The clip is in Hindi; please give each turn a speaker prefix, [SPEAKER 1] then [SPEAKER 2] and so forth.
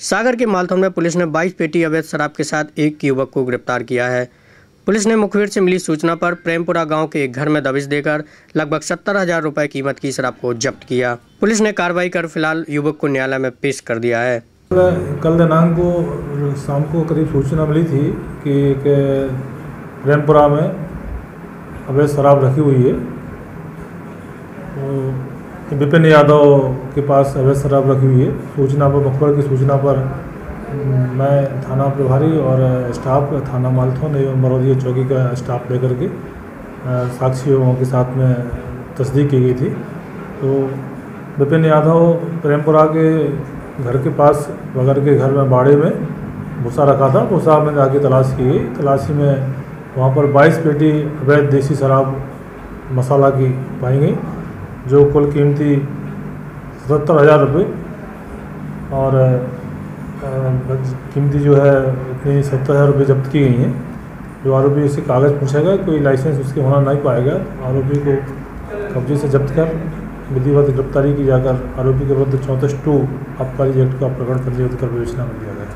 [SPEAKER 1] सागर के मालथौन में पुलिस ने 22 पेटी अवैध शराब के साथ एक युवक को गिरफ़्तार किया है। पुलिस ने मुखबिर से मिली सूचना पर प्रेमपुरा गाँव के एक घर में दबिश देकर लगभग सत्तर हज़ार रुपए कीमत की शराब को जब्त किया। पुलिस ने कार्रवाई कर फ़िलहाल युवक को न्यायालय में पेश कर दिया है।
[SPEAKER 2] कल दिनांक को, शाम को करीब सूचना मिली थी कि एक प्रेमपुरा में अवैध शराब रखी हुई है। तो विपिन यादव के पास अवैध शराब रखी हुई है। सूचना पर मकबर की सूचना पर मैं थाना प्रभारी और स्टाफ, थाना मालथौन एवं मरौदिया चौकी का स्टाफ लेकर के साक्षियों के साथ में तस्दीक की गई थी। तो विपिन यादव प्रेमपुरा के घर के पास, बगर के घर में, बाड़े में भूसा रखा था। भूसा में जाके तलाश की गई। तलाशी में वहाँ पर 22 पेटी अवैध देसी शराब मसाला की पाई गई। जो कुल कीमती सत्तर हज़ार रुपये। और कीमती जो है, इतनी सत्तर हज़ार रुपये जब्त की गई हैं। जो आरोपी से कागज़ पूछेगा, कोई लाइसेंस उसके होना नहीं पाएगा। आरोपी को कब्जे से जब्त कर, विधिवत गिरफ्तारी की जाकर आरोपी के विरुद्ध चौंतीस टू आबकारी एक्ट का प्रकरण पंजीबद्ध कर विवेचना में लिया गया